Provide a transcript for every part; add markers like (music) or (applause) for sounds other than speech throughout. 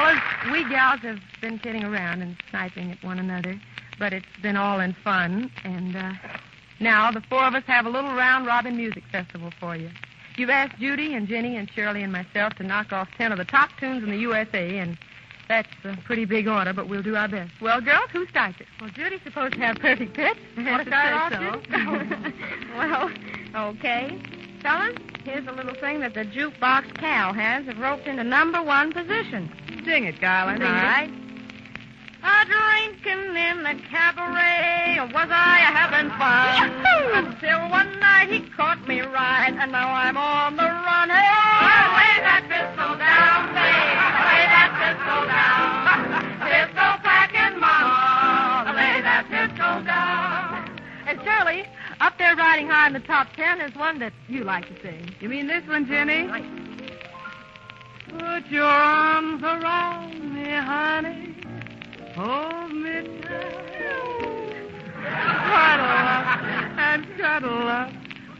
fellas, we gals have been kidding around and sniping at one another, but it's been all in fun. And uh, now the four of us have a little round robin music festival for you. You've asked Judy and Ginny and Shirley and myself to knock off ten of the top tunes in the USA, and that's a pretty big order, but we'll do our best. Well, girls, who starts it? Well, Judy's supposed to have perfect pitch. (laughs) Want to start off, so. (laughs) well, okay. Fellas, here's a little thing that the jukebox cow has roped into number one position. Sing it, darling. All right. A drinking in the cabaret, was I having fun? Until one night he caught me right, and now I'm on the run. Hey, oh! lay that pistol down, babe. Lay that pistol down. pistol packing mama. Lay that pistol down. And Shirley, up there riding high in the top ten is one that you like to sing. You mean this one, Ginny? Put your arms around me, honey. Hold me tight. Cuddle up and cuddle up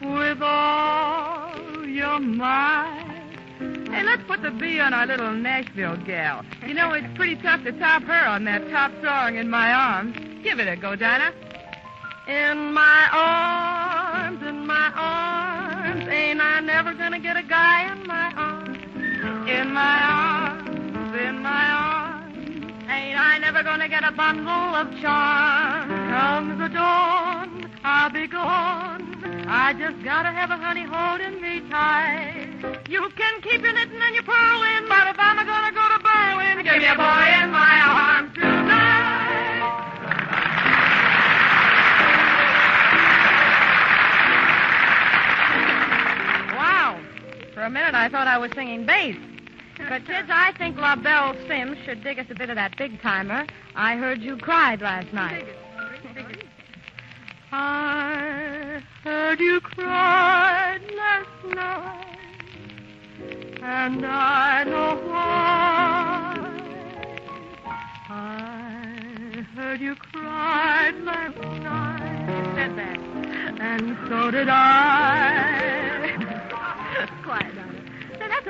with all your might. Hey, let's put the B on our little Nashville gal. You know, it's pretty tough to top her on that top song, In My Arms. Give it a go, Dinah. In my arms, in my arms, ain't I never gonna get a guy in my arms? In my arms, in my arms, ain't I never gonna get a bundle of charms? Comes the dawn, I'll be gone. I just gotta have a honey holding me tight. You can keep your knitting and your purling, but if I'm gonna go to Berlin, give me a boy in my arms tonight. Wow. For a minute, I thought I was singing bass. But, kids, I think La Belle Simms should dig us a bit of that big timer. I heard you cried last night. I heard you cried last night, and I know why. I heard you cried last night. You said that. And so did I. (laughs) Quiet, Donna.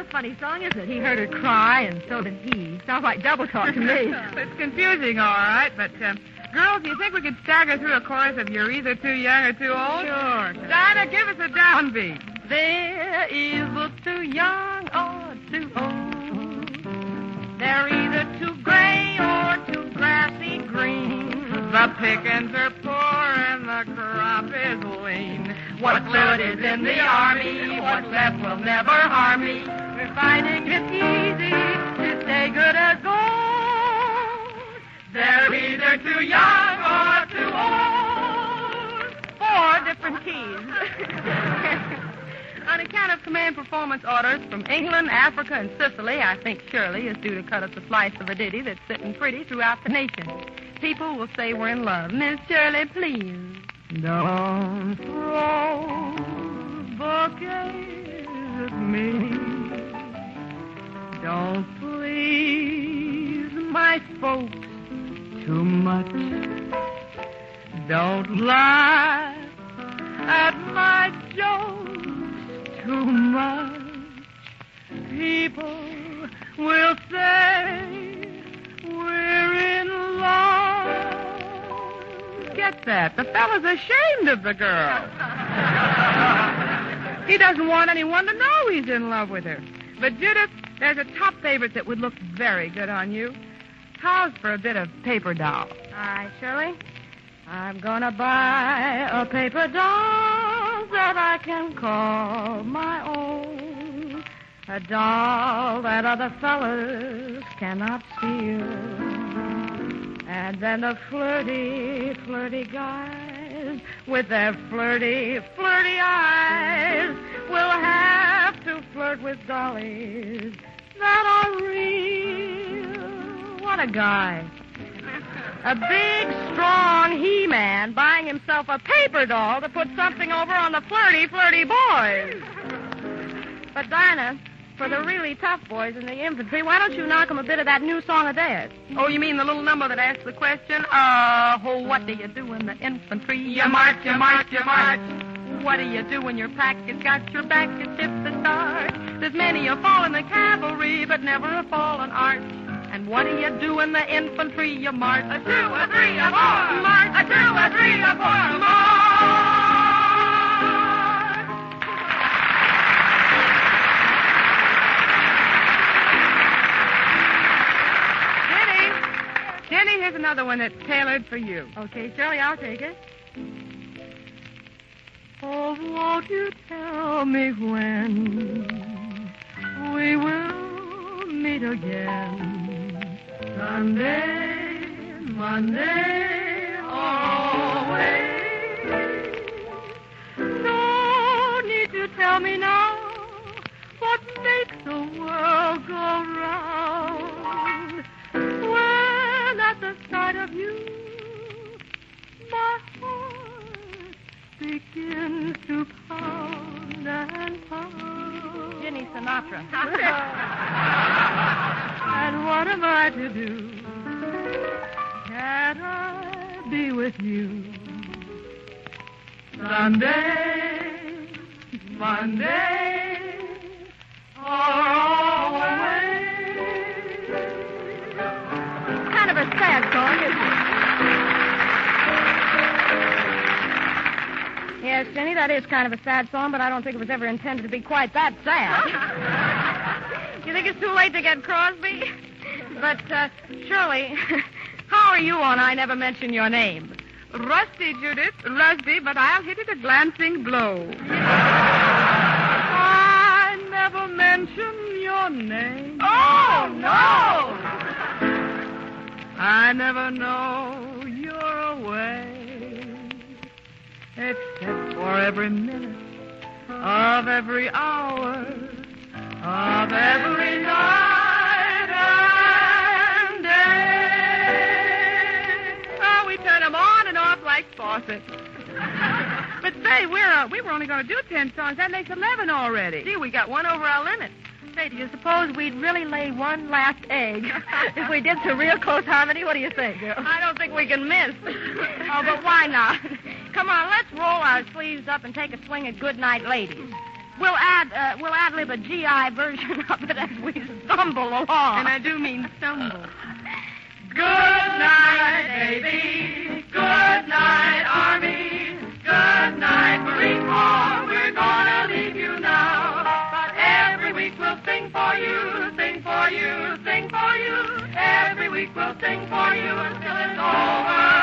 A funny song, isn't it? He heard her cry, and so did he. Sounds like double talk to me. (laughs) (laughs) it's confusing, all right, but, uh, girls, do you think we could stagger through a chorus of You're Either Too Young or Too Old? Sure. Dinah, give us a downbeat. They're either too young or too old. They're either too gray or too grassy green. The pickings are poor and the crop is lean. What's left is in the army, what's left will never harm me. Finding it easy to stay good as gold. They're either too young or too old. Four different keys. (laughs) On account of command performance orders from England, Africa, and Sicily, I think Shirley is due to cut us a slice of a ditty that's sitting pretty throughout the nation. People will say we're in love. Miss Shirley, please. Don't throw bouquets at me. Don't please my folks too much. Don't laugh at my jokes too much. People will say we're in love. Get that? The fella's ashamed of the girl. he doesn't want anyone to know he's in love with her. But Judith, there's a top favorite that would look very good on you. How's for a bit of paper doll? All right, Shirley. I'm gonna buy a paper doll that I can call my own. A doll that other fellas cannot steal. And then the flirty, flirty guys with their flirty, flirty eyes with dollies that are real. What a guy. A big, strong he-man buying himself a paper doll to put something over on the flirty, flirty boys. But, Dinah, for the really tough boys in the infantry, why don't you knock 'em a bit of that new song of theirs? Oh, you mean the little number that asks the question? Uh, oh, what do you do in the infantry? You march, you march, you march. What do you do when your pack has got your back to tip the start? There's many a fall in the cavalry, but never a fallen arch. And And what do you do in the infantry? You march a two, a three, a four. March a two, a three, a four. March. Ginny, Ginny, here's another one that's tailored for you. Okay, Shirley, I'll take it. Oh, won't you tell me when we will meet again? Sunday, Monday, always. No need to tell me now what makes the world go round. Be with you? Sunday, Monday, always. kind of a sad song, isn't it? Yes, Ginny, that is kind of a sad song, but I don't think it was ever intended to be quite that sad. (laughs) you think it's too late to get Crosby? But, uh, Shirley, how are you on I Never Mention Your Name? Rusty, Judith, rusty, but I'll hit it a glancing blow. I never mention your name. Oh, no! I never know you're away, except for every minute of every hour of every night and off like faucets. But say, we're uh, we were only going to do ten songs. That makes eleven already. Gee, we got one over our limit. Say, do you suppose we'd really lay one last egg (laughs) if we did some real close harmony? What do you think, girl? I don't think we can miss. (laughs) Oh, but why not? Come on, let's roll our sleeves up and take a swing at Good Night Ladies. We'll add uh, we'll ad lib a GI version (laughs) of it as we stumble along. And I do mean stumble. Good night, baby. Good night, Army. Good night, Marine Corps. We're gonna leave you now. But every week we'll sing for you, sing for you, sing for you. Every week we'll sing for you until it's over,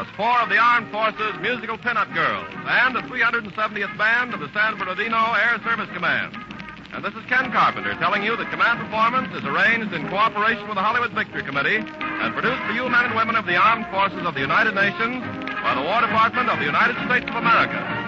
Ross, four of the Armed Forces Musical Pinup Girls, and the 370th Band of the San Bernardino Air Service Command. And this is Ken Carpenter telling you that command performance is arranged in cooperation with the Hollywood Victory Committee and produced for you men and women of the Armed Forces of the United Nations by the War Department of the United States of America.